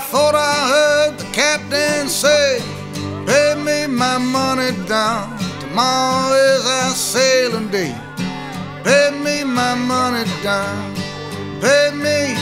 thought I heard the captain say, Pay me my money down. Tomorrow is our sailing day. Pay me my money down. Pay me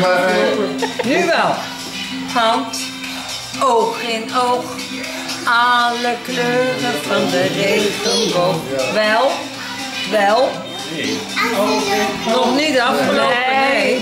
Eh, nu wel. Hand, oog in oog. Alle kleuren van de regenboog. Wel, wel. Nee. Nog niet afgelopen, nee.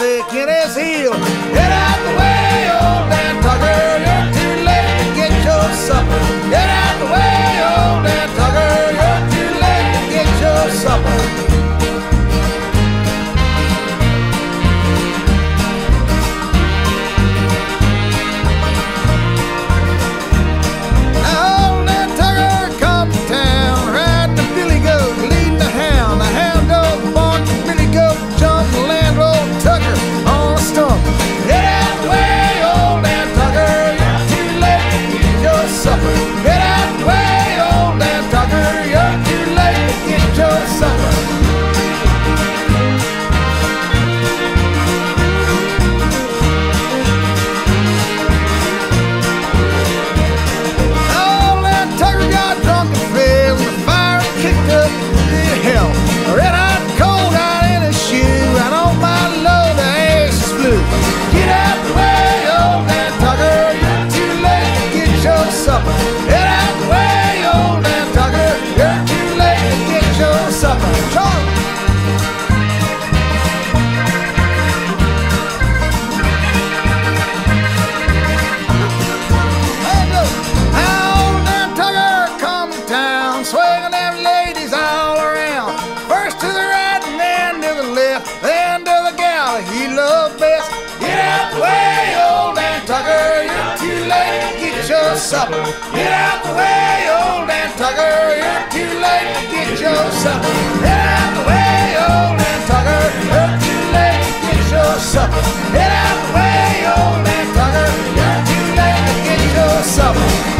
te quieres ir. Supper. Get out the way, old Dan Tucker. You're too late to get your supper. Get out the way, old Dan Tucker. You're too late to get your supper. Get out the way, old Dan Tucker. You're too late to get your supper.